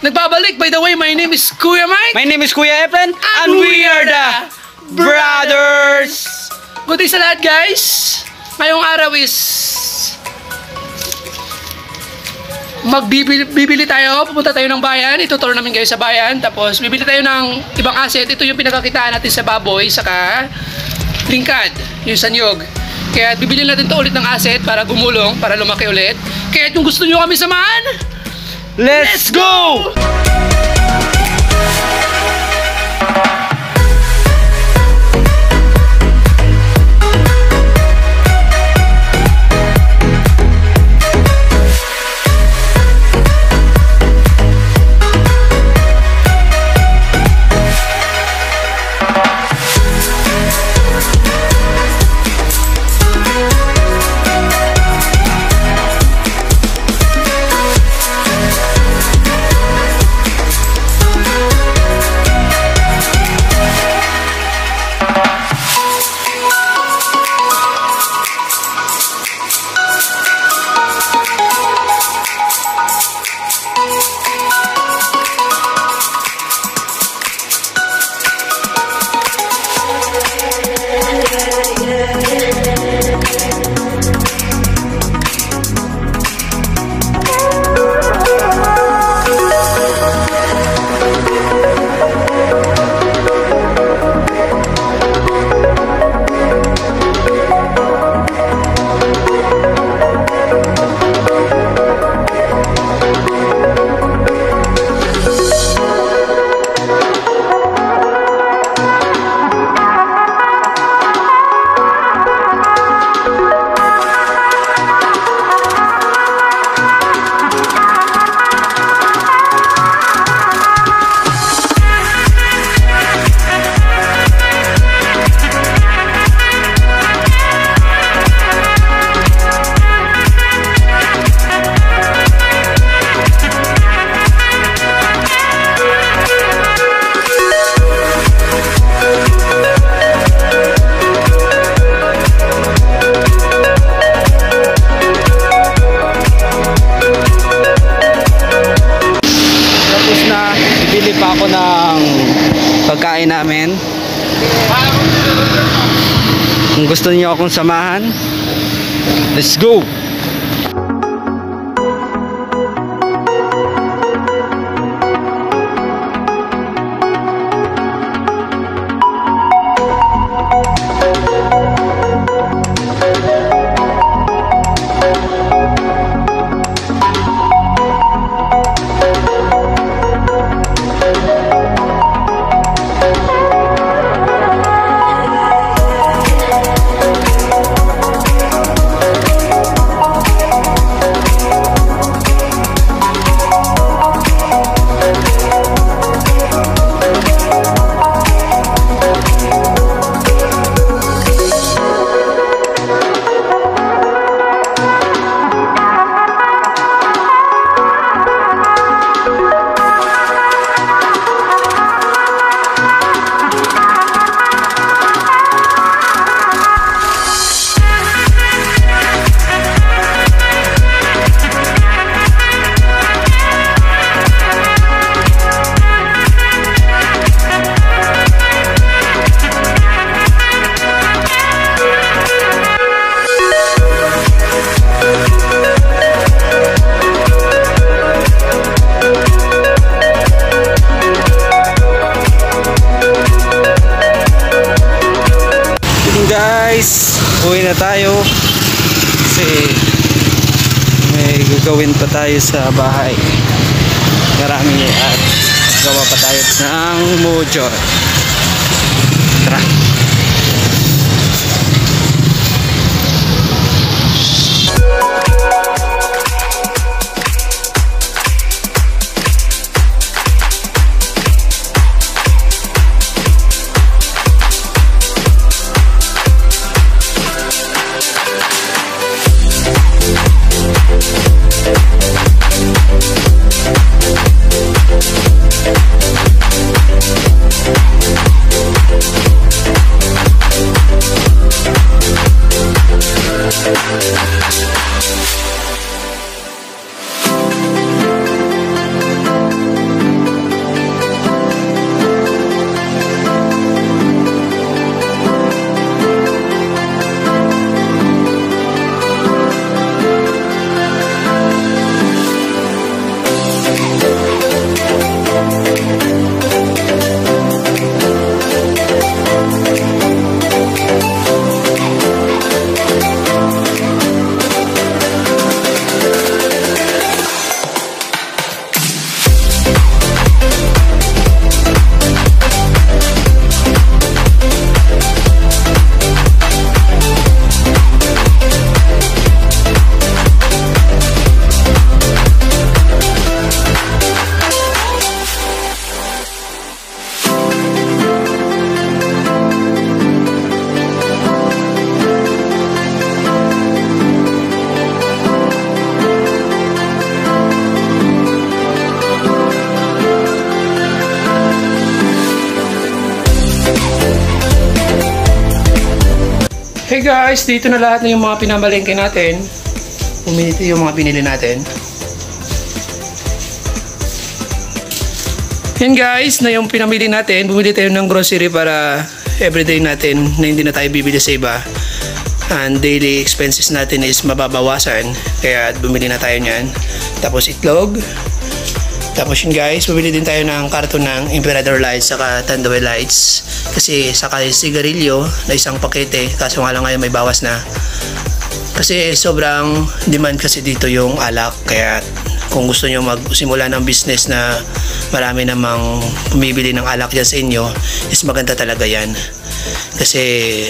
Nagbabalik, by the way, my name is Kuya Mike. My name is Kuya Efren, and we are the Brothers! Good day sa lahat, guys. Ngayong araw is... Magbibili bibili tayo, pupunta tayo ng bayan, ituturo namin kayo sa bayan, tapos bibili tayo ng ibang asset. Ito yung pinakakitaan natin sa baboy, saka lingkad, yung sanyog. Kaya bibili natin to ulit ng asset para gumulong, para lumaki ulit. Kaya kung gusto nyo kami samahan, Let's go! Tapos gusto niyo akong samahan, let's go! Guys, uwi na tayo kasi may gagawin pa tayo sa bahay. Marami at gawa pa tayo ng mojo. Tara. Guys, dito na lahat na yung mga pinamalengke natin. Puminito yung mga binili natin. Yan guys, na yung pinamili natin. Bumili tayo ng grocery para everyday natin na hindi na tayo bibili sa iba. And daily expenses natin is mababawasan. Kaya bumili na tayo niyan. Tapos itlog. Tapos yun guys, bumili din tayo ng karton ng Imperator Lights saka Tandoy Lights. Kasi saka sigarilyo na isang pakete. Kaso nga lang ngayon may bawas na. Kasi sobrang demand kasi dito yung alak. Kaya kung gusto nyo magsimula ng business na marami namang bumibili ng alak dyan sa inyo, is maganda talaga yan. Kasi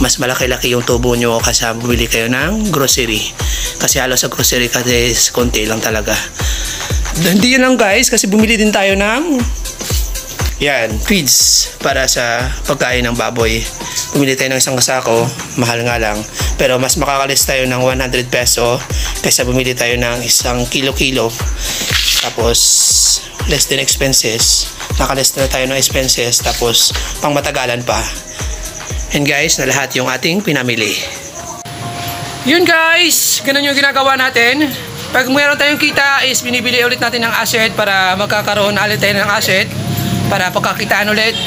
mas malaki-laki yung tubo nyo kasama bumili kayo ng grocery. Kasi halos sa grocery kasi konti lang talaga. Hindi yun lang guys, kasi bumili din tayo ng yan, feeds para sa pagkain ng baboy. Bumili tayo ng isang kasako, mahal nga lang. Pero mas makakalis tayo ng 100 peso kaysa bumili tayo ng isang kilo-kilo. Tapos, less din expenses. Nakalis na tayo ng expenses. Tapos, pang matagalan pa. And guys, na lahat yung ating pinamili. Yun guys, ganun yung ginagawa natin. Pag mayroon tayong kita is binibili ulit natin ng asset para magkakaroon ulit tayo ng asset para pagkakitaan ulit.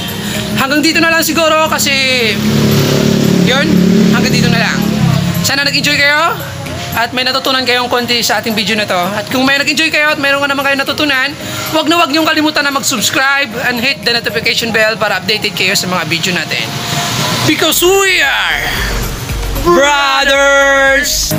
Hanggang dito na lang siguro kasi yun, hanggang dito na lang. Sana nag-enjoy kayo at may natutunan kayong konti sa ating video na to. At kung may nag-enjoy kayo at mayroon ka naman kayo natutunan, huwag na huwag niyong kalimutan na mag-subscribe and hit the notification bell para updated kayo sa mga video natin. Because we are Brothers!